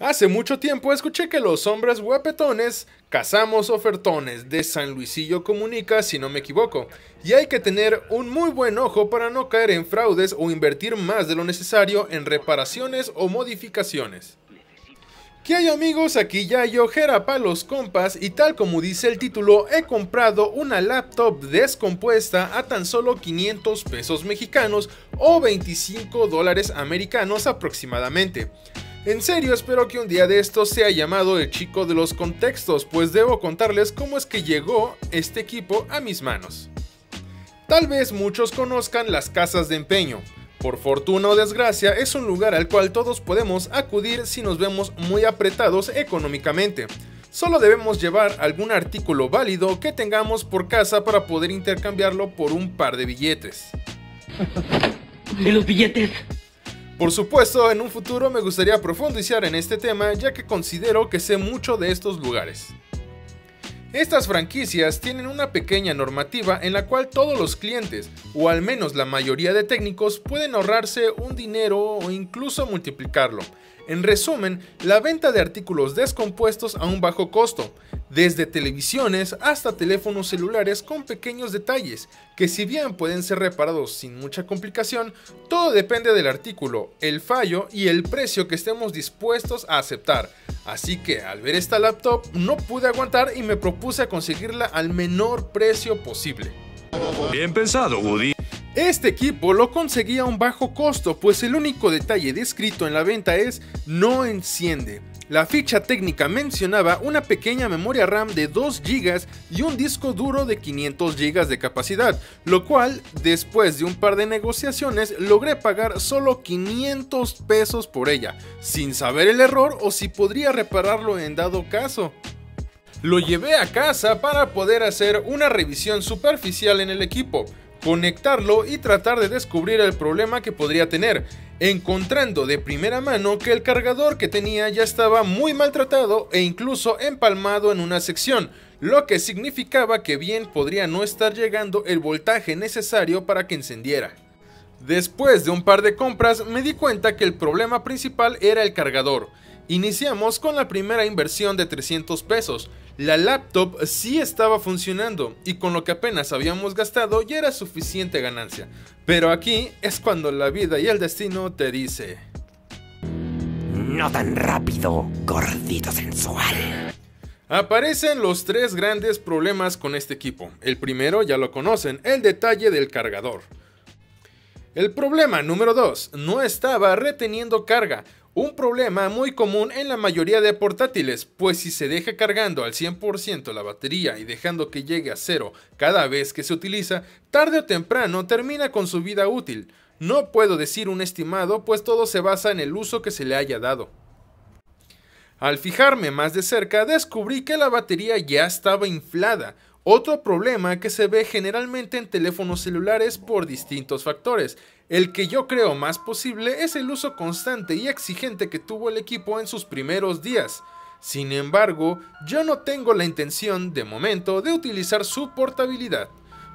Hace mucho tiempo escuché que los hombres guapetones cazamos ofertones de San Luisillo Comunica, si no me equivoco, y hay que tener un muy buen ojo para no caer en fraudes o invertir más de lo necesario en reparaciones o modificaciones. ¿Qué hay amigos? Aquí ya yo, para los compas, y tal como dice el título, he comprado una laptop descompuesta a tan solo 500 pesos mexicanos o 25 dólares americanos aproximadamente. En serio, espero que un día de esto sea llamado el chico de los contextos, pues debo contarles cómo es que llegó este equipo a mis manos. Tal vez muchos conozcan las casas de empeño. Por fortuna o desgracia, es un lugar al cual todos podemos acudir si nos vemos muy apretados económicamente. Solo debemos llevar algún artículo válido que tengamos por casa para poder intercambiarlo por un par de billetes. ¿Y los billetes? Por supuesto, en un futuro me gustaría profundizar en este tema ya que considero que sé mucho de estos lugares. Estas franquicias tienen una pequeña normativa en la cual todos los clientes, o al menos la mayoría de técnicos, pueden ahorrarse un dinero o incluso multiplicarlo. En resumen, la venta de artículos descompuestos a un bajo costo, desde televisiones hasta teléfonos celulares con pequeños detalles, que si bien pueden ser reparados sin mucha complicación, todo depende del artículo, el fallo y el precio que estemos dispuestos a aceptar. Así que al ver esta laptop no pude aguantar y me propuse a conseguirla al menor precio posible. Bien pensado, Woody. Este equipo lo conseguí a un bajo costo, pues el único detalle descrito en la venta es no enciende. La ficha técnica mencionaba una pequeña memoria RAM de 2 GB y un disco duro de 500 GB de capacidad, lo cual, después de un par de negociaciones, logré pagar solo 500 pesos por ella, sin saber el error o si podría repararlo en dado caso. Lo llevé a casa para poder hacer una revisión superficial en el equipo, conectarlo y tratar de descubrir el problema que podría tener, encontrando de primera mano que el cargador que tenía ya estaba muy maltratado e incluso empalmado en una sección, lo que significaba que bien podría no estar llegando el voltaje necesario para que encendiera. Después de un par de compras me di cuenta que el problema principal era el cargador. Iniciamos con la primera inversión de 300 pesos, la laptop sí estaba funcionando y con lo que apenas habíamos gastado ya era suficiente ganancia. Pero aquí es cuando la vida y el destino te dice... No tan rápido, gordito sensual. Aparecen los tres grandes problemas con este equipo. El primero ya lo conocen, el detalle del cargador. El problema número 2, no estaba reteniendo carga, un problema muy común en la mayoría de portátiles, pues si se deja cargando al 100% la batería y dejando que llegue a cero cada vez que se utiliza, tarde o temprano termina con su vida útil. No puedo decir un estimado, pues todo se basa en el uso que se le haya dado. Al fijarme más de cerca, descubrí que la batería ya estaba inflada, otro problema que se ve generalmente en teléfonos celulares por distintos factores. El que yo creo más posible es el uso constante y exigente que tuvo el equipo en sus primeros días. Sin embargo, yo no tengo la intención, de momento, de utilizar su portabilidad,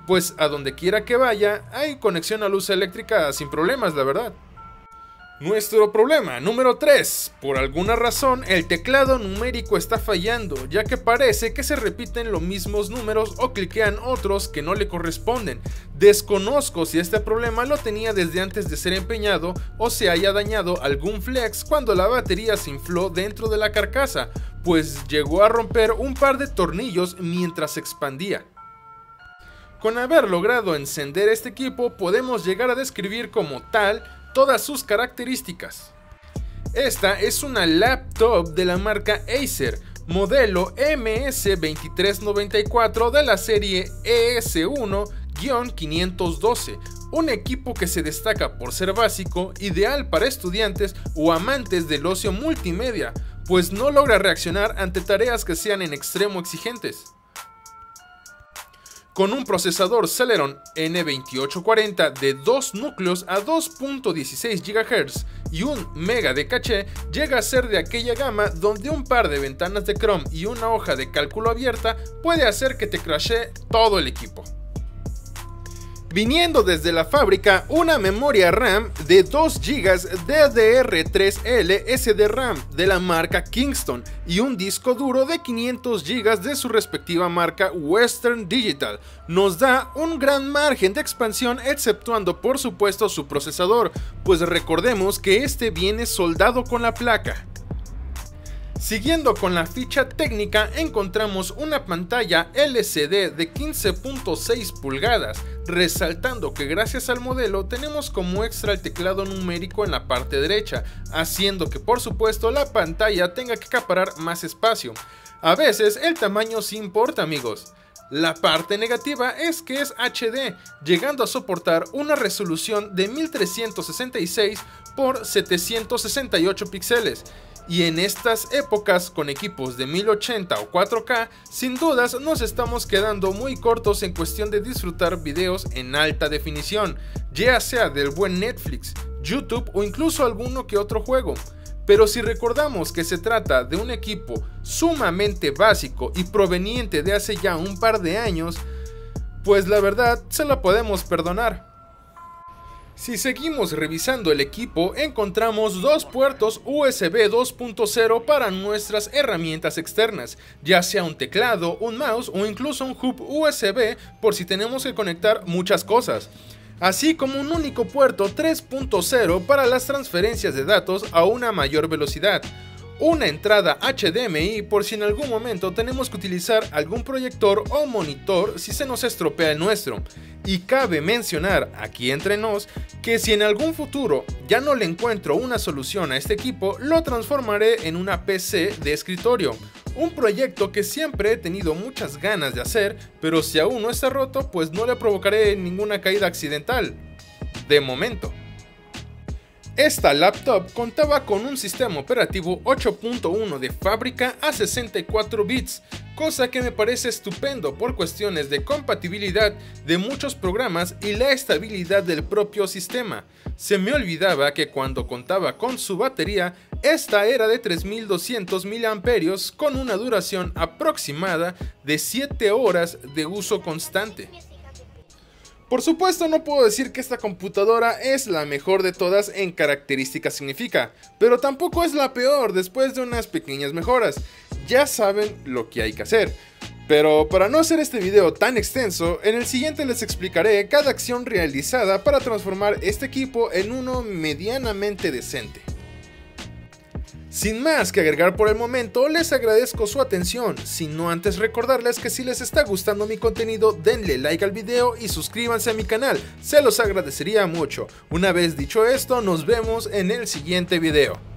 pues a donde quiera que vaya hay conexión a luz eléctrica sin problemas, la verdad. Nuestro problema número 3. Por alguna razón el teclado numérico está fallando, ya que parece que se repiten los mismos números o cliquean otros que no le corresponden. Desconozco si este problema lo tenía desde antes de ser empeñado o se haya dañado algún flex cuando la batería se infló dentro de la carcasa, pues llegó a romper un par de tornillos mientras se expandía. Con haber logrado encender este equipo podemos llegar a describir como tal todas sus características. Esta es una laptop de la marca Acer, modelo MS2394 de la serie ES1-512, un equipo que se destaca por ser básico, ideal para estudiantes o amantes del ocio multimedia, pues no logra reaccionar ante tareas que sean en extremo exigentes. Con un procesador Celeron N2840 de 2 núcleos a 2.16 GHz y un mega de caché, llega a ser de aquella gama donde un par de ventanas de Chrome y una hoja de cálculo abierta puede hacer que te crashee todo el equipo. Viniendo desde la fábrica una memoria RAM de 2 GB DDR3L SDRAM de la marca Kingston y un disco duro de 500 GB de su respectiva marca Western Digital. Nos da un gran margen de expansión exceptuando por supuesto su procesador, pues recordemos que este viene soldado con la placa. Siguiendo con la ficha técnica encontramos una pantalla LCD de 15.6 pulgadas, resaltando que gracias al modelo tenemos como extra el teclado numérico en la parte derecha, haciendo que por supuesto la pantalla tenga que acaparar más espacio. A veces el tamaño sí importa amigos. La parte negativa es que es HD, llegando a soportar una resolución de 1366 por 768 píxeles y en estas épocas con equipos de 1080 o 4K, sin dudas nos estamos quedando muy cortos en cuestión de disfrutar videos en alta definición, ya sea del buen Netflix, YouTube o incluso alguno que otro juego. Pero si recordamos que se trata de un equipo sumamente básico y proveniente de hace ya un par de años, pues la verdad se la podemos perdonar. Si seguimos revisando el equipo, encontramos dos puertos USB 2.0 para nuestras herramientas externas, ya sea un teclado, un mouse o incluso un hub USB por si tenemos que conectar muchas cosas. Así como un único puerto 3.0 para las transferencias de datos a una mayor velocidad, una entrada HDMI por si en algún momento tenemos que utilizar algún proyector o monitor si se nos estropea el nuestro. Y cabe mencionar aquí entre nos que si en algún futuro ya no le encuentro una solución a este equipo, lo transformaré en una PC de escritorio. Un proyecto que siempre he tenido muchas ganas de hacer, pero si aún no está roto, pues no le provocaré ninguna caída accidental. De momento. Esta laptop contaba con un sistema operativo 8.1 de fábrica a 64 bits, cosa que me parece estupendo por cuestiones de compatibilidad de muchos programas y la estabilidad del propio sistema. Se me olvidaba que cuando contaba con su batería, esta era de 3200 mAh con una duración aproximada de 7 horas de uso constante. Por supuesto no puedo decir que esta computadora es la mejor de todas en características significa, pero tampoco es la peor después de unas pequeñas mejoras. Ya saben lo que hay que hacer. Pero para no hacer este video tan extenso, en el siguiente les explicaré cada acción realizada para transformar este equipo en uno medianamente decente. Sin más que agregar por el momento, les agradezco su atención, no antes recordarles que si les está gustando mi contenido, denle like al video y suscríbanse a mi canal, se los agradecería mucho. Una vez dicho esto, nos vemos en el siguiente video.